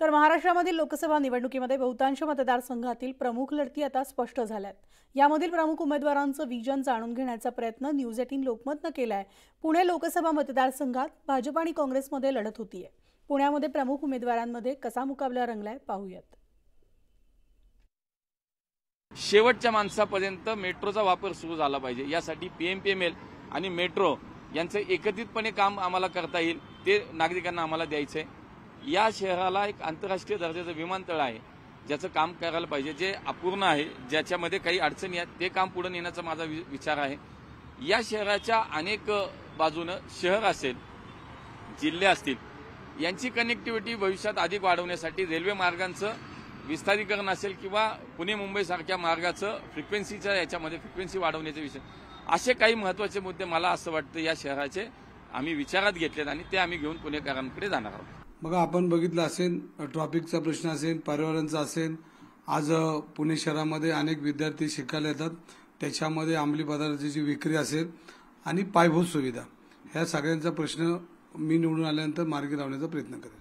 तर महाराष्ट्रामधील लोकसभा निवडणुकीमध्ये बहुतांश मतदारसंघातील प्रमुख लढती आता स्पष्ट झाल्यात. यामधील प्रमुख उमेदवारांचं विजन जाणून घेण्याचा प्रयत्न न्यूज एटीन लोकमतनं केलाय. पुणे लोकसभा मतदारसंघात भाजप आणि काँग्रेसमध्ये लढत होतीये. पुण्यामध्ये प्रमुख उमेदवारांमध्ये कसा मुकाबला रंगलाय पाहूयात. शेवटच्या माणसापर्यंत मेट्रोचा वापर सुरू झाला पाहिजे. यासाठी पीएमपीएमएल आणि मेट्रो यांचं एकत्रितपणे काम आम्हाला करता येईल ते नागरिकांना आम्हाला द्यायचं आहे या शहराला एक आंतरराष्ट्रीय दर्जाचं विमानतळ आहे ज्याचं काम करायला पाहिजे जे अपूर्ण आहे ज्याच्यामध्ये काही अडचणी आहेत ते काम पुढे नेण्याचा माझा वि- विचार आहे. या शहराच्या अनेक बाजूनं शहर असेल जिल्हे असतील यांची कनेक्टिव्हिटी भविष्यात अधिक वाढवण्यासाठी रेल्वे मार्गांचं विस्तारीकरण असेल किंवा पुणे मुंबईसारख्या मार्गाचं फ्रिक्वेन्सीच्या याच्यामध्ये फ्रिक्वेन्सी वाढवण्याचे विषय. असे काही महत्त्वाचे मुद्दे मला असं वाटतं या शहराचे आम्ही विचारात घेतलेत आणि ते आम्ही घेऊन पुणेकरांकडे जाणार आहोत. बघा आपण बघितलं असेल ट्रॉफिकचा प्रश्न असेल पर्यावरणचा असेल आज पुणे शहरामध्ये अनेक विद्यार्थी शिकायला येतात. त्याच्यामध्ये अंमली पदार्थाची विक्री असेल आणि पायभूत सुविधा ह्या सगळ्यांचा प्रश्न मी निवडून आल्यानंतर मार्गी लावण्याचा प्रयत्न करेन.